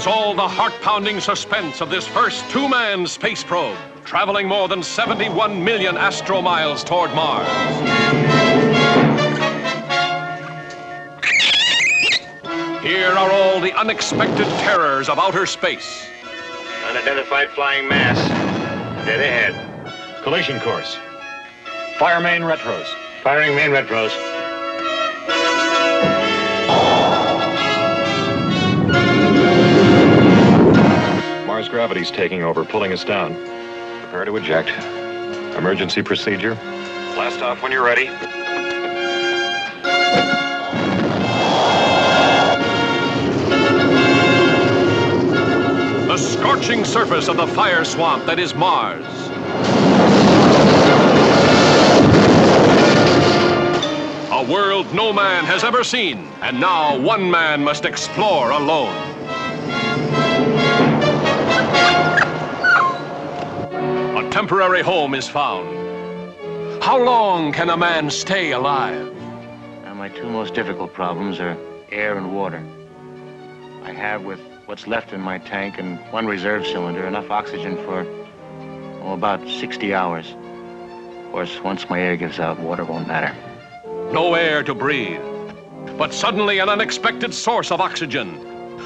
heart-pounding suspense of this first two-man space probe, traveling more than 71 million astromiles toward Mars. Here are all the unexpected terrors of outer space. Unidentified flying mass. Dead ahead. Collision course. Fire main retros. Firing main retros. Mars gravity's taking over, pulling us down. Prepare to eject. Emergency procedure. Blast off when you're ready. The scorching surface of the fire swamp that is Mars. A world no man has ever seen, and now one man must explore alone. Temporary home is found. How long can a man stay alive? Now, my two most difficult problems are air and water. I have, with what's left in my tank and one reserve cylinder, enough oxygen for, oh, about 60 hours. Of course, once my air gives out, water won't matter. No air to breathe. But suddenly an unexpected source of oxygen.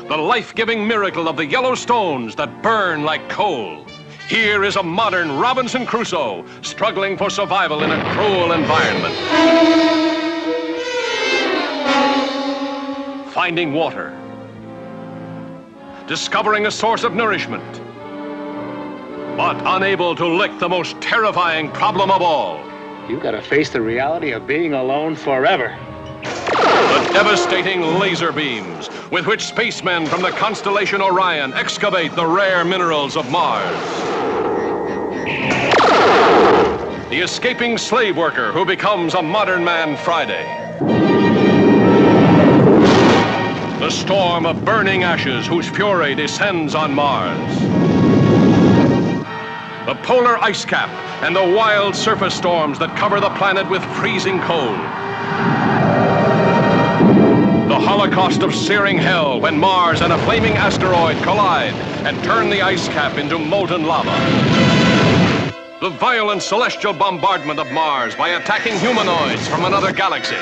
The life-giving miracle of the yellow stones that burn like coal. Here is a modern Robinson Crusoe struggling for survival in a cruel environment. Finding water. Discovering a source of nourishment. But unable to lick the most terrifying problem of all. You gotta face the reality of being alone forever. The devastating laser beams with which spacemen from the constellation Orion excavate the rare minerals of Mars. The escaping slave worker who becomes a modern man Friday. The storm of burning ashes whose fury descends on Mars. The polar ice cap and the wild surface storms that cover the planet with freezing cold. Holocaust of searing hell when Mars and a flaming asteroid collide and turn the ice cap into molten lava. The violent celestial bombardment of Mars by attacking humanoids from another galaxy.